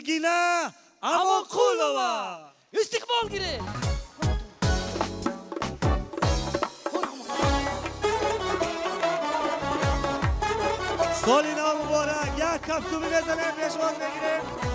nigina amoqulova istiqbolgiri سالی نام مبارک یک کفتو بزنیم پیشواز باز